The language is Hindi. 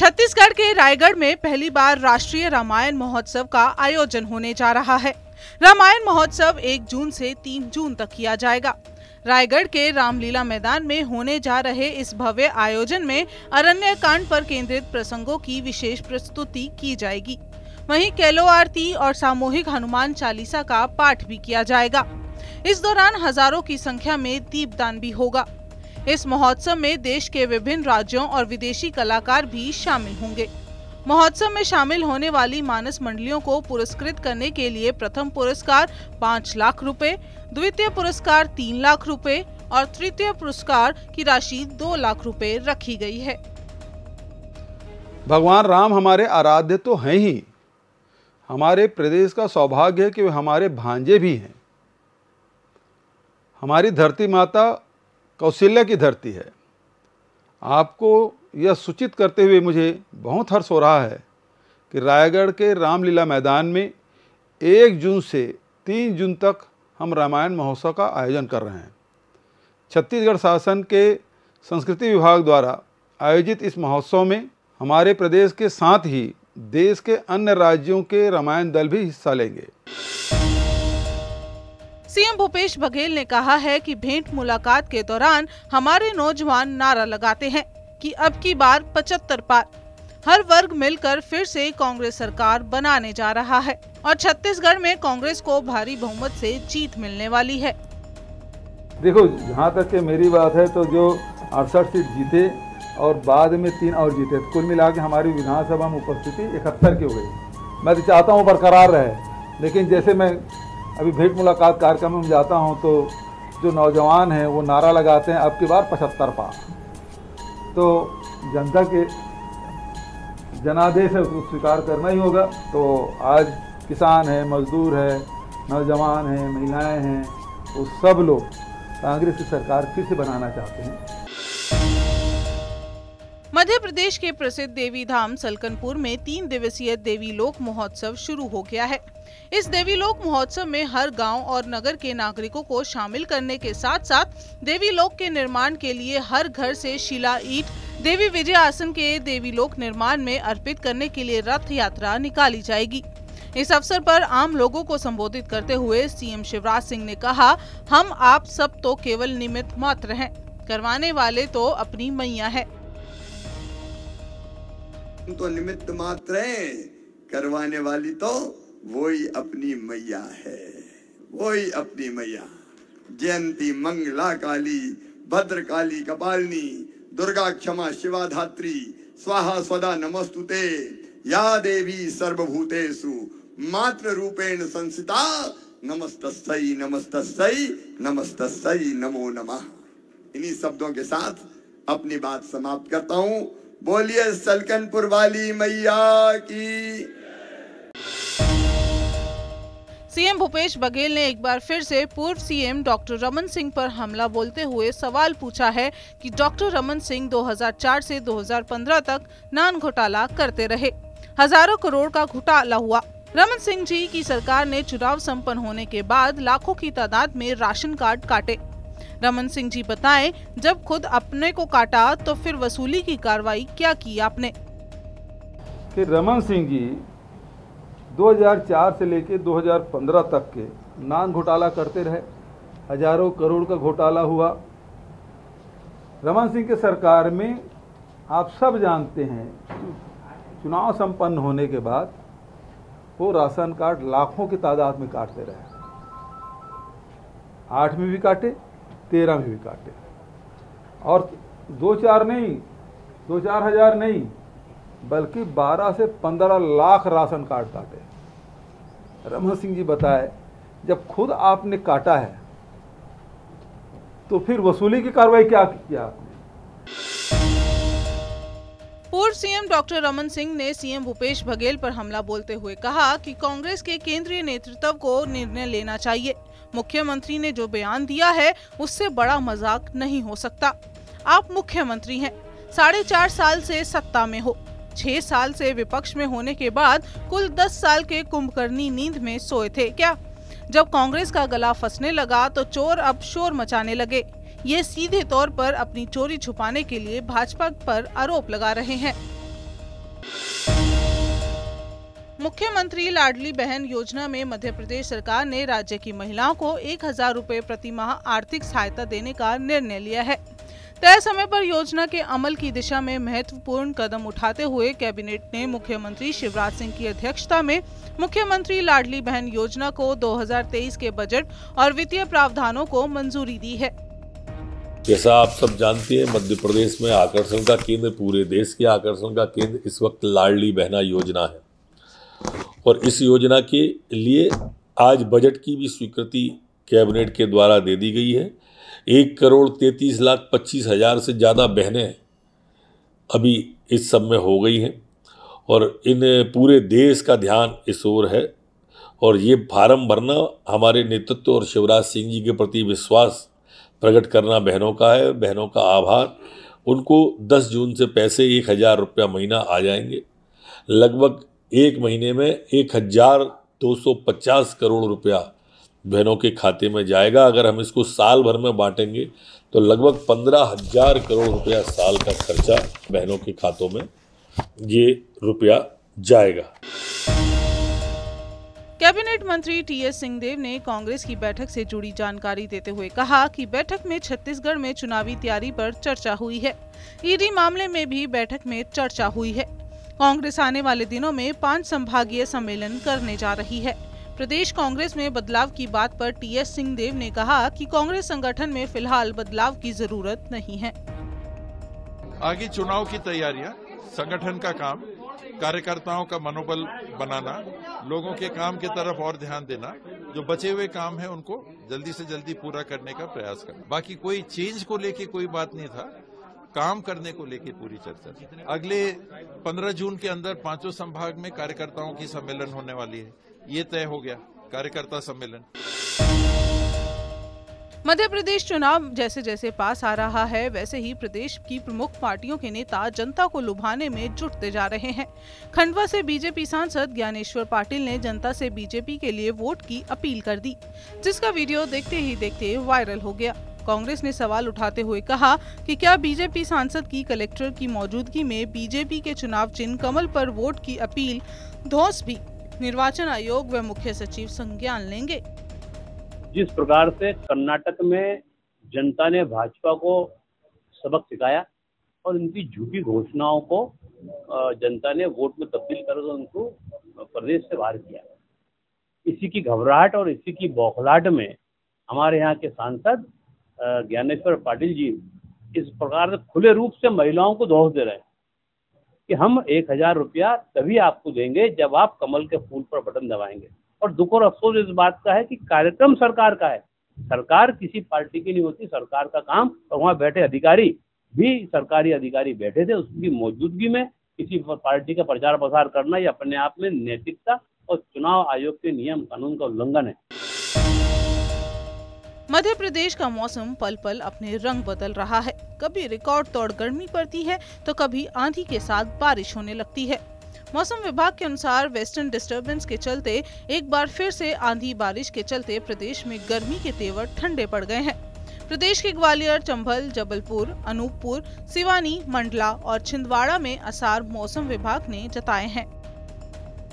छत्तीसगढ़ के रायगढ़ में पहली बार राष्ट्रीय रामायण महोत्सव का आयोजन होने जा रहा है। रामायण महोत्सव एक जून से तीन जून तक किया जाएगा। रायगढ़ के रामलीला मैदान में होने जा रहे इस भव्य आयोजन में अरण्य कांड पर केंद्रित प्रसंगों की विशेष प्रस्तुति की जाएगी। वहीं कैलो आरती और सामूहिक हनुमान चालीसा का पाठ भी किया जाएगा। इस दौरान हज़ारों की संख्या में दीपदान भी होगा। इस महोत्सव में देश के विभिन्न राज्यों और विदेशी कलाकार भी शामिल होंगे। महोत्सव में शामिल होने वाली मानस मंडलियों को पुरस्कृत करने के लिए प्रथम पुरस्कार पाँच लाख रुपए, द्वितीय पुरस्कार तीन लाख रुपए और तृतीय पुरस्कार की राशि दो लाख रुपए रखी गई है। भगवान राम हमारे आराध्य तो हैं ही। हमारे प्रदेश का सौभाग्य है कि वे हमारे भांजे भी हैं। हमारी धरती माता कौशल्या की धरती है। आपको यह सूचित करते हुए मुझे बहुत हर्ष हो रहा है कि रायगढ़ के रामलीला मैदान में एक जून से तीन जून तक हम रामायण महोत्सव का आयोजन कर रहे हैं। छत्तीसगढ़ शासन के संस्कृति विभाग द्वारा आयोजित इस महोत्सव में हमारे प्रदेश के साथ ही देश के अन्य राज्यों के रामायण दल भी हिस्सा लेंगे। सीएम भूपेश बघेल ने कहा है कि भेंट मुलाकात के दौरान हमारे नौजवान नारा लगाते हैं कि अब की बार पचहत्तर पार। हर वर्ग मिलकर फिर से कांग्रेस सरकार बनाने जा रहा है और छत्तीसगढ़ में कांग्रेस को भारी बहुमत से जीत मिलने वाली है। देखो, जहाँ तक के मेरी बात है तो जो अड़सठ सीट जीते और बाद में तीन और जीते तो कुल मिला के हमारी विधानसभा में उपस्थिति इकहत्तर की हो गई। मैं तो चाहता हूँ बरकरार रहे, लेकिन जैसे मैं अभी भेंट मुलाकात कार्यक्रम में जाता हूँ तो जो नौजवान हैं, वो नारा लगाते हैं, अब की बार पचहत्तर पार। तो जनता के जनादेश है, उसको स्वीकार करना ही होगा। तो आज किसान है, मजदूर है, नौजवान हैं, महिलाएँ हैं, वो सब लोग कांग्रेस की सरकार फिर से बनाना चाहते हैं। मध्य प्रदेश के प्रसिद्ध देवी धाम सलकनपुर में तीन दिवसीय देवी लोक महोत्सव शुरू हो गया है। इस देवी लोक महोत्सव में हर गाँव और नगर के नागरिकों को शामिल करने के साथ साथ देवी लोक के निर्माण के लिए हर घर से शिला ईट, देवी विजय आसन के देवी लोक निर्माण में अर्पित करने के लिए रथ यात्रा निकाली जाएगी। इस अवसर पर आम लोगों को संबोधित करते हुए सीएम शिवराज सिंह ने कहा, हम आप सब तो केवल निमित्त मात्र हैं, करवाने वाले तो अपनी मैया है। तो निमित्त मात्र हैं। करवाने वाली तो वही अपनी मैया है। वही अपनी मैया। जयंती मंगला काली भद्र काली कपालनी, दुर्गा क्षमा शिवा धात्री स्वाहा स्वदा नमस्तुते, या देवी सर्वभूतेषु, मात्र रूपेण संसिता, नमस्तस्यै नमस्तस्यै नमस्तस्यै, नमो नमः। इन्हीं शब्दों के साथ अपनी बात समाप्त करता हूँ। बोलिए सलकनपुर वाली मैया की। सीएम भूपेश बघेल ने एक बार फिर से पूर्व सीएम डॉक्टर रमन सिंह पर हमला बोलते हुए सवाल पूछा है कि डॉक्टर रमन सिंह 2004 से 2015 तक नान घोटाला करते रहे। हज़ारों करोड़ का घोटाला हुआ। रमन सिंह जी की सरकार ने चुनाव संपन्न होने के बाद लाखों की तादाद में राशन कार्ड काटे। रमन सिंह जी बताएँ, जब खुद अपने को काटा तो फिर वसूली की कार्रवाई क्या की आपने? कि रमन सिंह जी 2004 से लेकर 2015 तक के नान घोटाला करते रहे। हज़ारों करोड़ का घोटाला हुआ। रमन सिंह के सरकार में आप सब जानते हैं, चुनाव संपन्न होने के बाद वो राशन कार्ड लाखों की तादाद में काटते रहे। आठ में भी काटे तेरह में भी काटे। और दो चार नहीं, दो चार हज़ार नहीं, बल्कि बारह से पंद्रह लाख राशन कार्ड काटे। रमन सिंह जी बताए, जब खुद आपने काटा है तो फिर वसूली की कार्रवाई क्या किया आपने? पूर्व सीएम डॉक्टर रमन सिंह ने सीएम भूपेश बघेल पर हमला बोलते हुए कहा कि कांग्रेस के केंद्रीय नेतृत्व को निर्णय लेना चाहिए। मुख्यमंत्री ने जो बयान दिया है, उससे बड़ा मज़ाक नहीं हो सकता। आप मुख्यमंत्री हैं। साढ़े चार साल से सत्ता में हो। छह साल से विपक्ष में होने के बाद कुल दस साल के कुंभकर्णी नींद में सोए थे। क्या जब कांग्रेस का गला फंसने लगा तो चोर अब शोर मचाने लगे। ये सीधे तौर पर अपनी चोरी छुपाने के लिए भाजपा पर आरोप लगा रहे हैं। मुख्यमंत्री लाडली बहन योजना में मध्य प्रदेश सरकार ने राज्य की महिलाओं को एक हज़ार रूपए प्रति माह आर्थिक सहायता देने का निर्णय लिया है। तय समय पर योजना के अमल की दिशा में महत्वपूर्ण कदम उठाते हुए कैबिनेट ने मुख्यमंत्री शिवराज सिंह की अध्यक्षता में मुख्यमंत्री लाडली बहन योजना को 2023 के बजट और वित्तीय प्रावधानों को मंजूरी दी है। जैसा आप सब जानती हैं, मध्य प्रदेश में आकर्षण का केंद्र, पूरे देश के आकर्षण का केंद्र इस वक्त लाडली बहना योजना है। और इस योजना के लिए आज बजट की भी स्वीकृति कैबिनेट के द्वारा दे दी गई है। एक करोड़ तैंतीस लाख पच्चीस हज़ार से ज़्यादा बहनें अभी इस सब में हो गई हैं और इन पूरे देश का ध्यान इस ओर है और ये फार्म भरना हमारे नेतृत्व और शिवराज सिंह जी के प्रति विश्वास प्रकट करना बहनों का है, बहनों का आभार। उनको 10 जून से पैसे एक हज़ार रुपया महीना आ जाएँगे। लगभग एक महीने में एक हज़ार दो सौ पचास करोड़ रुपया बहनों के खाते में जाएगा। अगर हम इसको साल भर में बांटेंगे तो लगभग पंद्रह हज़ार करोड़ रुपया साल का खर्चा बहनों के खातों में ये रुपया जाएगा। कैबिनेट मंत्री टी एस सिंहदेव ने कांग्रेस की बैठक से जुड़ी जानकारी देते हुए कहा कि बैठक में छत्तीसगढ़ में चुनावी तैयारी पर चर्चा हुई है। ईडी मामले में भी बैठक में चर्चा हुई है। कांग्रेस आने वाले दिनों में पाँच संभागीय सम्मेलन करने जा रही है। प्रदेश कांग्रेस में बदलाव की बात पर टी एस सिंहदेव ने कहा कि कांग्रेस संगठन में फ़िलहाल बदलाव की ज़रूरत नहीं है। आगे चुनाव की तैयारियाँ, संगठन का काम, कार्यकर्ताओं का मनोबल बनाना, लोगों के काम की तरफ़ और ध्यान देना, जो बचे हुए काम है उनको जल्दी से जल्दी पूरा करने का प्रयास करना। बाकी कोई चेंज को लेके कोई बात नहीं था। काम करने को लेकर पूरी चर्चा थी। अगले 15 जून के अंदर पाँचों संभाग में कार्यकर्ताओं की सम्मेलन होने वाली है। ये तय हो गया, कार्यकर्ता सम्मेलन। मध्य प्रदेश चुनाव जैसे जैसे पास आ रहा है, वैसे ही प्रदेश की प्रमुख पार्टियों के नेता जनता को लुभाने में जुटते जा रहे हैं। खंडवा से बीजेपी सांसद ज्ञानेश्वर पाटिल ने जनता से बीजेपी के लिए वोट की अपील कर दी, जिसका वीडियो देखते ही देखते वायरल हो गया। कांग्रेस ने सवाल उठाते हुए कहा कि क्या बीजेपी सांसद की कलेक्टर की मौजूदगी में बीजेपी के चुनाव चिन्ह कमल पर वोट की अपील? धौस भी। निर्वाचन आयोग व मुख्य सचिव संज्ञान लेंगे। जिस प्रकार से कर्नाटक में जनता ने भाजपा को सबक सिखाया और उनकी झूठी घोषणाओं को जनता ने वोट में तब्दील कर उनको प्रदेश से बाहर किया। इसी की घबराहट और इसी की बौखलाहट में हमारे यहाँ के सांसद ज्ञानेश्वर पाटिल जी इस प्रकार से खुले रूप से महिलाओं को दोष दे रहे हैं कि हम एक हज़ार रुपया तभी आपको देंगे जब आप कमल के फूल पर बटन दबाएँगे। और दुख और अफसोस इस बात का है कि कार्यक्रम सरकार का है। सरकार किसी पार्टी की नहीं होती, सरकार का काम और वहाँ बैठे अधिकारी भी, सरकारी अधिकारी बैठे थे, उसकी मौजूदगी में किसी पार्टी का प्रचार प्रसार करना ये अपने आप में नैतिकता और चुनाव आयोग के नियम कानून का उल्लंघन है। मध्य प्रदेश का मौसम पल पल अपने रंग बदल रहा है। कभी रिकॉर्ड तोड़ गर्मी पड़ती है तो कभी आंधी के साथ बारिश होने लगती है। मौसम विभाग के अनुसार वेस्टर्न डिस्टरबेंस के चलते एक बार फिर से आंधी बारिश के चलते प्रदेश में गर्मी के तेवर ठंडे पड़ गए हैं। प्रदेश के ग्वालियर, चंबल, जबलपुर, अनूपपुर, सिवानी, मंडला और छिंदवाड़ा में आसार मौसम विभाग ने जताए हैं।